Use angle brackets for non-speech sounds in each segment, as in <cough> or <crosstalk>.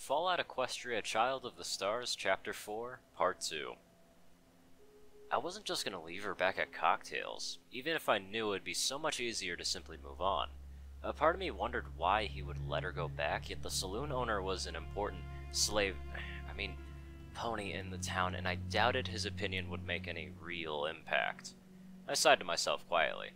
Fallout Equestria Child of the Stars, Chapter 4, Part 2. I wasn't just gonna leave her back at Cocktail's, even if I knew it would be so much easier to simply move on. A part of me wondered why he would let her go back, yet the saloon owner was an important slave, I mean, pony in the town, and I doubted his opinion would make any real impact. I sighed to myself quietly.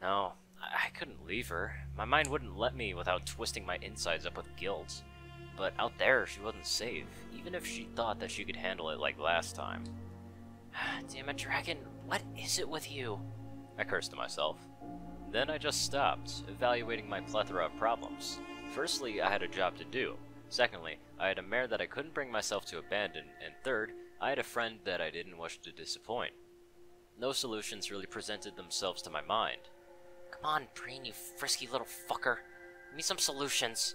No, I couldn't leave her. My mind wouldn't let me without twisting my insides up with guilt. But out there, she wasn't safe, even if she thought that she could handle it like last time. <sighs> Damn it, Dragon, what is it with you? I cursed to myself. Then I just stopped, evaluating my plethora of problems. Firstly, I had a job to do. Secondly, I had a mare that I couldn't bring myself to abandon. And third, I had a friend that I didn't wish to disappoint. No solutions really presented themselves to my mind. Come on, Brain, you frisky little fucker. Give me some solutions.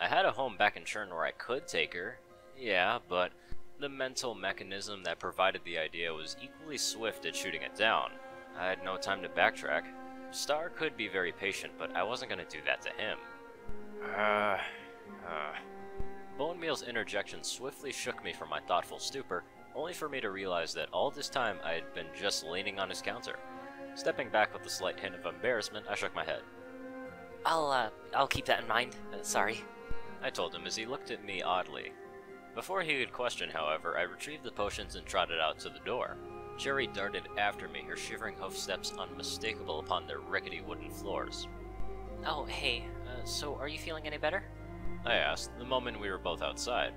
I had a home back in Churn where I could take her. Yeah, but the mental mechanism that provided the idea was equally swift at shooting it down. I had no time to backtrack. Star could be very patient, but I wasn't going to do that to him. Uh, uh. Bone Meal's interjection swiftly shook me from my thoughtful stupor, only for me to realize that all this time I had been just leaning on his counter. Stepping back with a slight hint of embarrassment, I shook my head. I'll, uh, I'll keep that in mind. Uh, sorry. I told him as he looked at me oddly. Before he could question, however, I retrieved the potions and trotted out to the door. Cherry darted after me, her shivering hoof steps unmistakable upon their rickety wooden floors. Oh, hey, uh, so are you feeling any better? I asked, the moment we were both outside.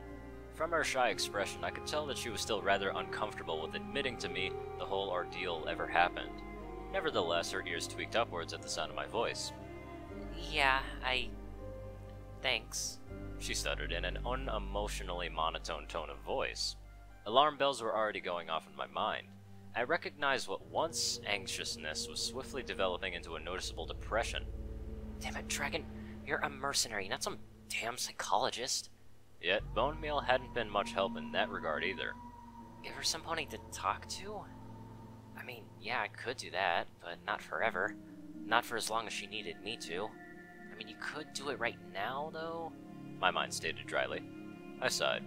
From her shy expression, I could tell that she was still rather uncomfortable with admitting to me the whole ordeal ever happened. Nevertheless, her ears tweaked upwards at the sound of my voice. Yeah, I. Thanks, she stuttered in an unemotionally monotone tone of voice. Alarm bells were already going off in my mind. I recognized what once anxiousness was swiftly developing into a noticeable depression. Damn it, Dragon, you're a mercenary, not some damn psychologist. Yet, Bone Meal hadn't been much help in that regard either. Give her some pony to talk to? I mean, yeah, I could do that, but not forever. Not for as long as she needed me to. I mean, you could do it right now, though? My mind stated dryly. I sighed.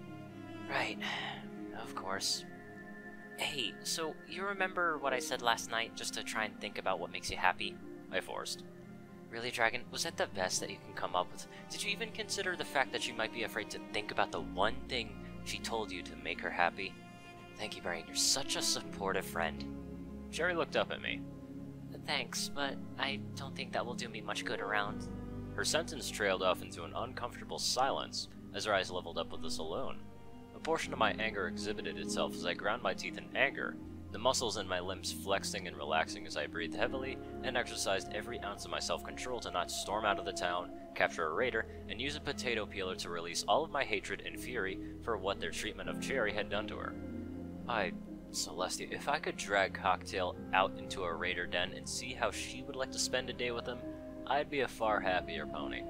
Right. Of course. Hey, so you remember what I said last night just to try and think about what makes you happy? I forced. Really, Dragon? Was that the best that you can come up with? Did you even consider the fact that she might be afraid to think about the one thing she told you to make her happy? Thank you, Brain. You're such a supportive friend. Cherry looked up at me. Thanks, but I don't think that will do me much good around. Her sentence trailed off into an uncomfortable silence as her eyes leveled up with the saloon. A portion of my anger exhibited itself as I ground my teeth in anger, the muscles in my limbs flexing and relaxing as I breathed heavily and exercised every ounce of my self-control to not storm out of the town, capture a raider, and use a potato peeler to release all of my hatred and fury for what their treatment of Cherry had done to her. I Celestia, if I could drag Cocktail out into a raider den and see how she would like to spend a day with him, I'd be a far happier pony.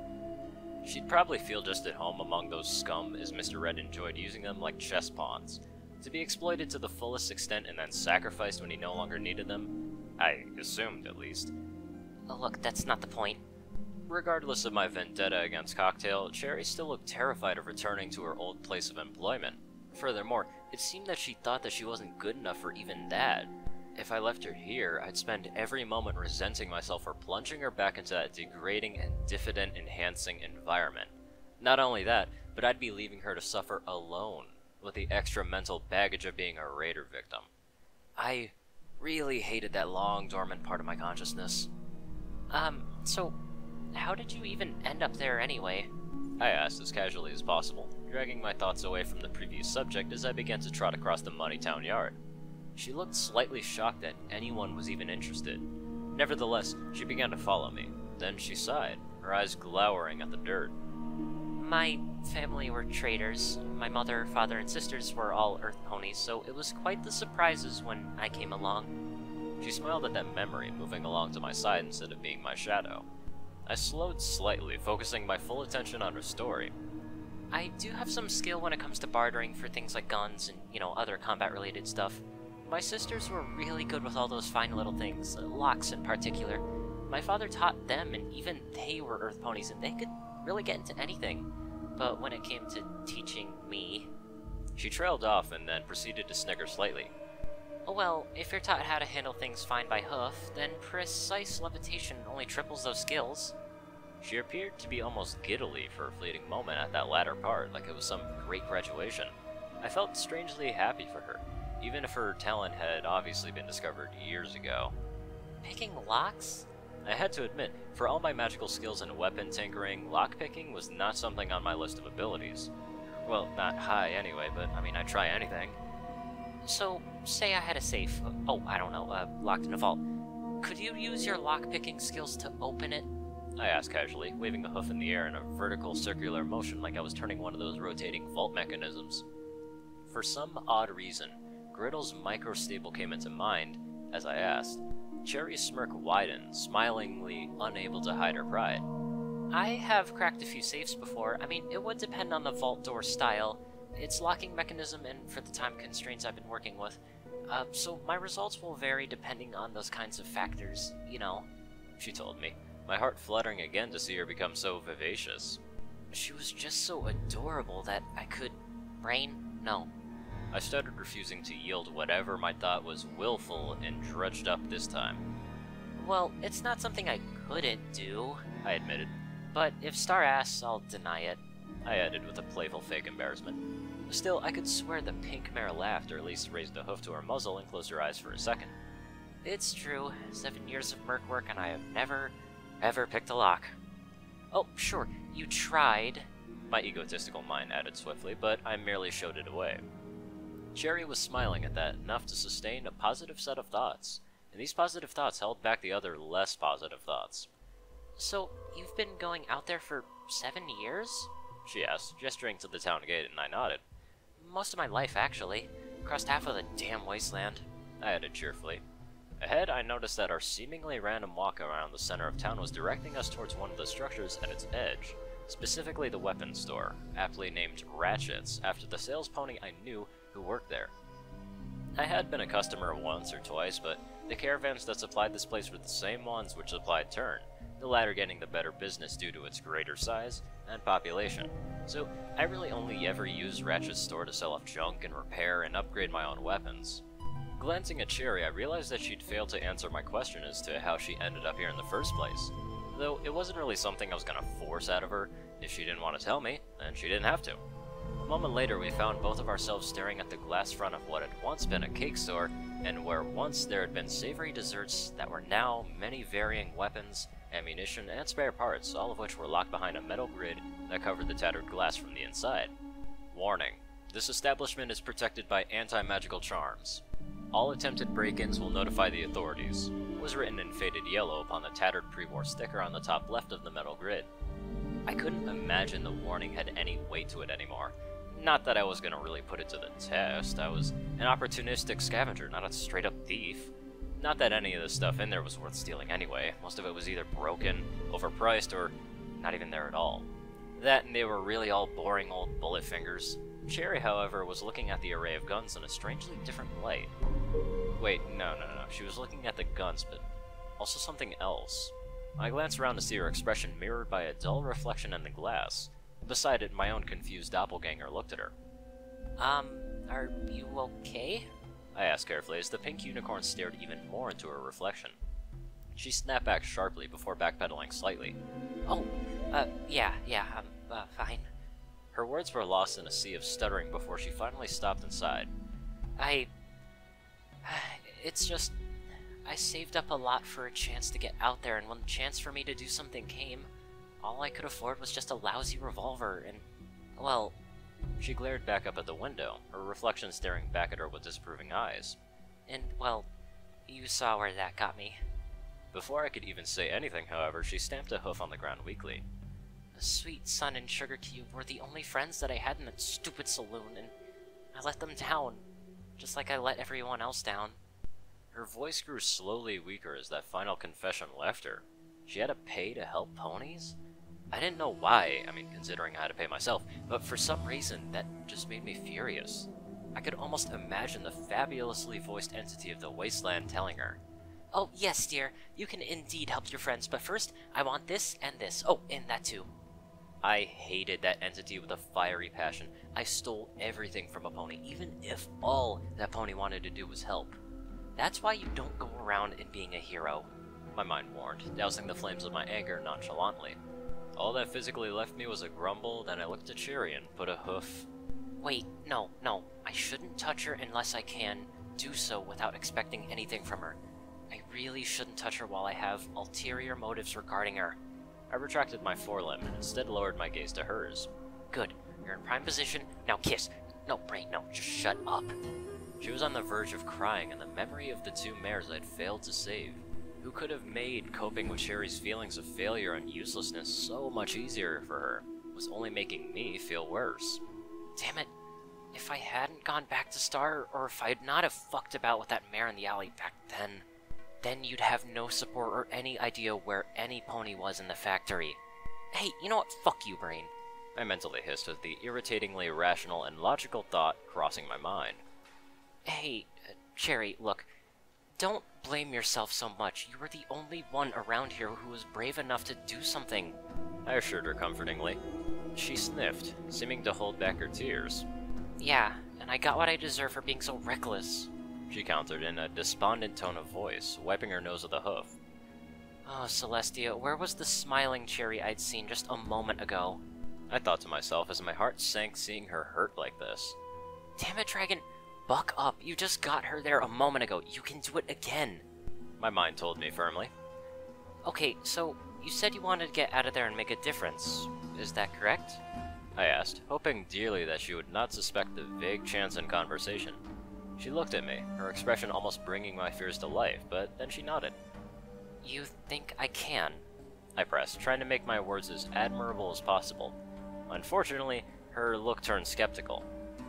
She'd probably feel just at home among those scum as Mr. Red enjoyed using them like chess pawns. To be exploited to the fullest extent and then sacrificed when he no longer needed them? I assumed, at least. Oh, look, that's not the point. Regardless of my vendetta against Cocktail, Cherry still looked terrified of returning to her old place of employment. Furthermore, it seemed that she thought that she wasn't good enough for even that. If I left her here, I'd spend every moment resenting myself for plunging her back into that degrading and diffident enhancing environment. Not only that, but I'd be leaving her to suffer alone, with the extra mental baggage of being a raider victim. I really hated that long dormant part of my consciousness. Um, so, how did you even end up there anyway? I asked as casually as possible, dragging my thoughts away from the previous subject as I began to trot across the Money town yard. She looked slightly shocked that anyone was even interested. Nevertheless, she began to follow me. Then she sighed, her eyes glowering at the dirt. My family were traders. My mother, father, and sisters were all earth ponies, so it was quite the surprises when I came along. She smiled at that memory, moving along to my side instead of being my shadow. I slowed slightly, focusing my full attention on her story. I do have some skill when it comes to bartering for things like guns and, you know, other combat-related stuff. My sisters were really good with all those fine little things, uh, locks in particular. My father taught them, and even they were earth ponies, and they could really get into anything. but when it came to teaching me, She trailed off and then proceeded to snicker slightly. oh well, if you're taught how to handle things fine by hoof, then precise levitation only triples those skills. She appeared to be almost giddily for a fleeting moment at that latter part, like it was some great graduation. I felt strangely happy for her, even if her talent had obviously been discovered years ago. Picking locks? I had to admit, for all my magical skills and weapon tinkering, lockpicking was not something on my list of abilities. Well, not high anyway, but I mean, I'd try anything. So, say I had a safe, oh, I don't know, uh, locked in a vault. Could you use your lock-picking skills to open it? I asked casually, waving a hoof in the air in a vertical circular motion like I was turning one of those rotating vault mechanisms. For some odd reason, Griddle's microstable came into mind as I asked. Cherry's smirk widened, smilingly unable to hide her pride. I have cracked a few safes before. I mean, it would depend on the vault door style, its locking mechanism, and for the time constraints I've been working with. Uh, so my results will vary depending on those kinds of factors, you know. She told me, my heart fluttering again to see her become so vivacious. She was just so adorable that I could. Brain? No. I started refusing to yield whatever my thought was willful and drudged up this time. Well, it's not something I couldn't do, I admitted. but if Star asks, I'll deny it. I added with a playful fake embarrassment. Still, I could swear the pink mare laughed or at least raised a hoof to her muzzle and closed her eyes for a second. It's true. Seven years of merc work, and I have never, ever picked a lock. Oh, sure, you tried. My egotistical mind added swiftly, but I merely showed it away. Cherry was smiling at that, enough to sustain a positive set of thoughts, and these positive thoughts held back the other less positive thoughts. So, you've been going out there for seven years? She asked, gesturing to the town gate, and I nodded. Most of my life, actually. Crossed half of the damn wasteland. I added cheerfully. Ahead, I noticed that our seemingly random walk around the center of town was directing us towards one of the structures at its edge, specifically the weapons store, aptly named Ratchets, after the sales pony I knew who worked there. I had been a customer once or twice, but the caravans that supplied this place were the same ones which supplied Turn, the latter getting the better business due to its greater size and population. So I really only ever used Ratchet's store to sell off junk and repair and upgrade my own weapons. Glancing at Cherry, I realized that she'd failed to answer my question as to how she ended up here in the first place. Though it wasn't really something I was gonna force out of her. If she didn't want to tell me, then she didn't have to. A moment later, we found both of ourselves staring at the glass front of what had once been a cake store, and where once there had been savory desserts that were now many varying weapons, ammunition, and spare parts, all of which were locked behind a metal grid that covered the tattered glass from the inside. Warning. This establishment is protected by anti-magical charms. All attempted break-ins will notify the authorities, was written in faded yellow upon the tattered pre-war sticker on the top left of the metal grid. I couldn't imagine the warning had any weight to it anymore. Not that I was gonna really put it to the test, I was an opportunistic scavenger, not a straight up thief. Not that any of the stuff in there was worth stealing anyway, most of it was either broken, overpriced, or not even there at all. That and they were really all boring old bullet fingers. Cherry, however, was looking at the array of guns in a strangely different light. Wait, no, no, no, she was looking at the guns, but also something else. I glanced around to see her expression mirrored by a dull reflection in the glass. Beside it, my own confused doppelganger looked at her. Um, are you okay? I asked carefully as the pink unicorn stared even more into her reflection. She snapped back sharply before backpedaling slightly. Oh, uh, yeah, yeah, I'm, uh, fine. Her words were lost in a sea of stuttering before she finally stopped and sighed. I. It's just. I saved up a lot for a chance to get out there, and when the chance for me to do something came, all I could afford was just a lousy revolver, and. Well, She glared back up at the window, her reflection staring back at her with disapproving eyes. and, well, you saw where that got me. Before I could even say anything, however, she stamped a hoof on the ground weakly. Sweet Sun and Sugar Cube were the only friends that I had in that stupid saloon, and I let them down, just like I let everyone else down. Her voice grew slowly weaker as that final confession left her. She had to pay to help ponies? I didn't know why, I mean, considering I had to pay myself, but for some reason, that just made me furious. I could almost imagine the fabulously voiced entity of the wasteland telling her, Oh, yes, dear, you can indeed help your friends, but first, I want this and this. Oh, and that too. I hated that entity with a fiery passion. I stole everything from a pony, even if all that pony wanted to do was help. That's why you don't go around in being a hero. My mind warned, dousing the flames of my anger nonchalantly. All that physically left me was a grumble, then I looked at Cherry and put a hoof. Wait, no, no. I shouldn't touch her unless I can do so without expecting anything from her. I really shouldn't touch her while I have ulterior motives regarding her. I retracted my forelimb and instead lowered my gaze to hers. Good. You're in prime position. Now kiss. No, Brain, no. Just shut up. She was on the verge of crying, and the memory of the two mares I'd failed to save. Who could have made coping with Cherry's feelings of failure and uselessness so much easier for her was only making me feel worse. Damn it. If I hadn't gone back to Star, or if I'd not have fucked about with that mare in the alley back then, then you'd have no support or any idea where any pony was in the factory. Hey, you know what? Fuck you, Brain. I mentally hissed with the irritatingly rational and logical thought crossing my mind. Hey, uh, Cherry, look. Don't blame yourself so much. You were the only one around here who was brave enough to do something. I assured her comfortingly. She sniffed, seeming to hold back her tears. Yeah, and I got what I deserve for being so reckless she countered in a despondent tone of voice, wiping her nose with a hoof. Oh, Celestia, where was the smiling Cherry I'd seen just a moment ago? I thought to myself as my heart sank seeing her hurt like this. Damn it, Dragon! Buck up! You just got her there a moment ago. You can do it again! My mind told me firmly. Okay, so you said you wanted to get out of there and make a difference. Is that correct? I asked, hoping dearly that she would not suspect the vague chance in conversation. She looked at me, her expression almost bringing my fears to life, but then she nodded. You think I can? I pressed, trying to make my words as admirable as possible. Unfortunately, her look turned skeptical.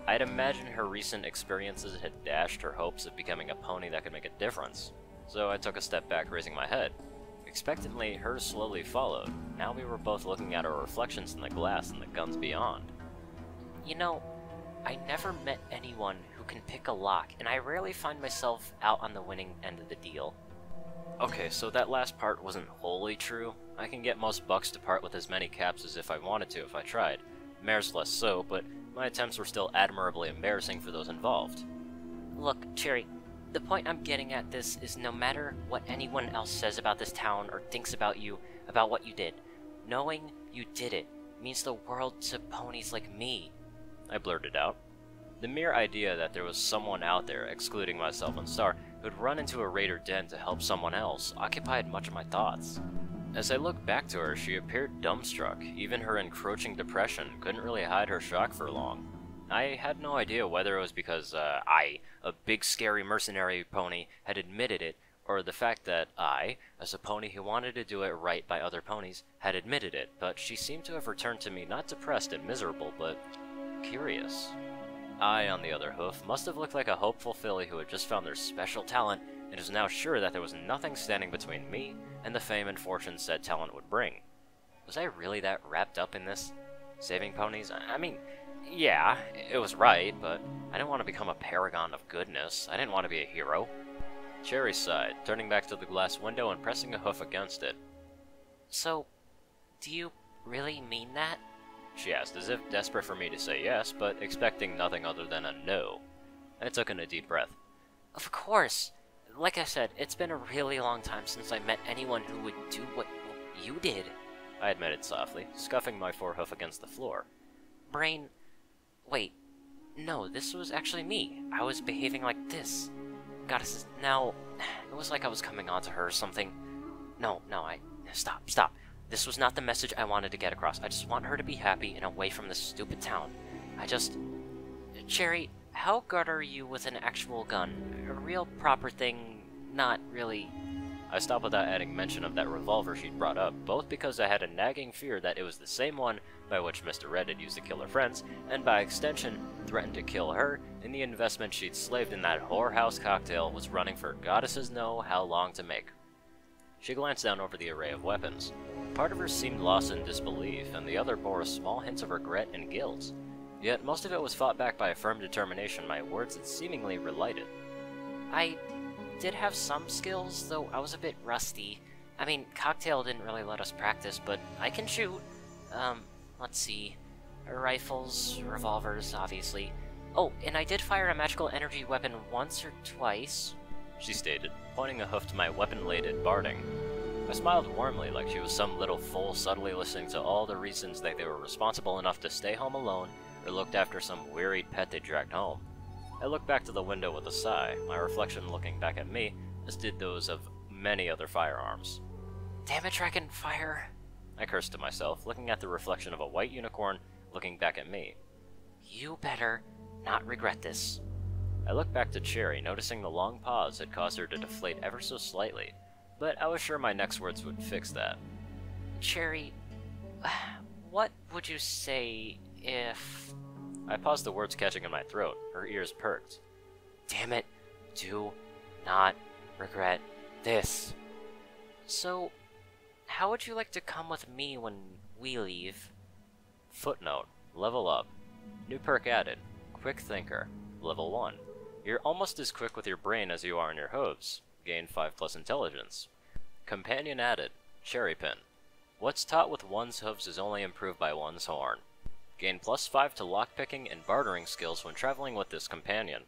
I'd imagined her recent experiences had dashed her hopes of becoming a pony that could make a difference, so I took a step back, raising my head. Expectantly, hers slowly followed. Now we were both looking at our reflections in the glass and the guns beyond. You know, I never met anyone who can pick a lock, and I rarely find myself out on the winning end of the deal. Okay, so that last part wasn't wholly true. I can get most bucks to part with as many caps as if I wanted to if I tried. Mares less so, but my attempts were still admirably embarrassing for those involved. Look, Cherry, the point I'm getting at this is no matter what anyone else says about this town or thinks about you, about what you did, knowing you did it means the world to ponies like me. I blurted out. The mere idea that there was someone out there, excluding myself and Star, who'd run into a raider den to help someone else occupied much of my thoughts. As I looked back to her, she appeared dumbstruck. Even her encroaching depression couldn't really hide her shock for long. I had no idea whether it was because uh, I, a big scary mercenary pony, had admitted it, or the fact that I, as a pony who wanted to do it right by other ponies, had admitted it, but she seemed to have returned to me not depressed and miserable, but curious. I, on the other hoof, must have looked like a hopeful filly who had just found their special talent and was now sure that there was nothing standing between me and the fame and fortune said talent would bring. Was I really that wrapped up in this? Saving ponies? I mean, yeah, it was right, but I didn't want to become a paragon of goodness. I didn't want to be a hero. Cherry sighed, turning back to the glass window and pressing a hoof against it. So, do you really mean that? she asked, as if desperate for me to say yes, but expecting nothing other than a no. I took in a deep breath. Of course. Like I said, it's been a really long time since I met anyone who would do what you did. I admitted softly, scuffing my forehoof against the floor. Brain. Wait. No, this was actually me. I was behaving like this. Goddesses, now. <sighs> It was like I was coming on to her or something. No, no, I. Stop, stop. This was not the message I wanted to get across. I just want her to be happy and away from this stupid town. I just... Cherry, how good are you with an actual gun? A real proper thing, not really... I stopped without adding mention of that revolver she'd brought up, both because I had a nagging fear that it was the same one by which Mr. Red had used to kill her friends, and by extension, threatened to kill her, and the investment she'd slaved in that whorehouse Cocktail was running for goddesses know how long to make. She glanced down over the array of weapons. Part of her seemed lost in disbelief, and the other bore a small hint of regret and guilt. Yet most of it was fought back by a firm determination my words had seemingly relighted. I did have some skills, though I was a bit rusty. I mean, Cocktail didn't really let us practice, but I can shoot. Um, let's see. Rifles, revolvers, obviously. Oh, and I did fire a magical energy weapon once or twice. She stated, pointing a hoof to my weapon-laden Barding. I smiled warmly like she was some little fool subtly listening to all the reasons that they were responsible enough to stay home alone or looked after some wearied pet they dragged home. I looked back to the window with a sigh, my reflection looking back at me, as did those of many other firearms. Damn it, Dragonfire! I cursed to myself, looking at the reflection of a white unicorn looking back at me. You better not regret this. I looked back to Cherry, noticing the long pause had caused her to deflate ever so slightly, but I was sure my next words would fix that. Cherry, <sighs> what would you say if. I paused the words catching in my throat, her ears perked. Damn it, do not regret this. So, how would you like to come with me when we leave? Footnote Level up. New perk added Quick Thinker. Level 1. You're almost as quick with your brain as you are in your hooves. Gain 5 plus intelligence. Companion added Cherry Pin. What's taught with one's hooves is only improved by one's horn. Gain plus 5 to lockpicking and bartering skills when traveling with this companion.